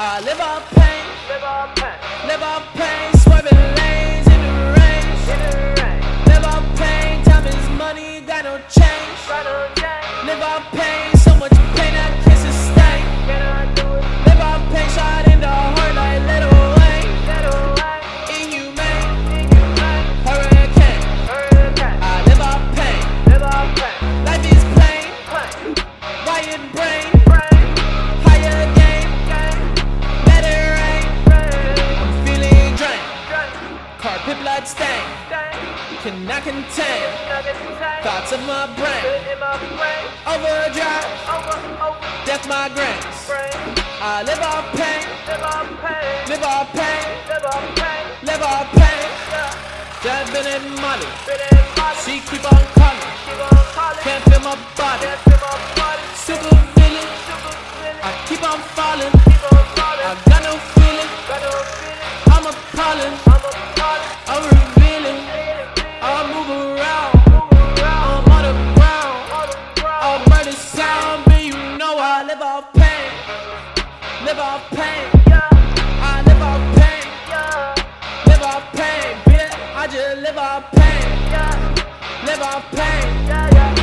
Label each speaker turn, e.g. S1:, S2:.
S1: I live off pain,
S2: live off pain,
S1: live off pain, swerving lanes in the rain.
S2: in
S1: Live off pain, time is money, got no change.
S2: try to change,
S1: Live off pain blood stain, cannot contain thoughts my
S2: in my brain,
S1: Overdrive,
S2: over, over,
S1: death migraines.
S2: brain,
S1: I live off pain,
S2: live off pain,
S1: live off pain, Dad been in
S2: body,
S1: she keep on calling, can't feel my body.
S2: my
S1: Super villain, I keep on falling. I got no feeling, I'm appalling, live off pain. I live off pain, live off pain, bitch. I just live off pain, live off pain.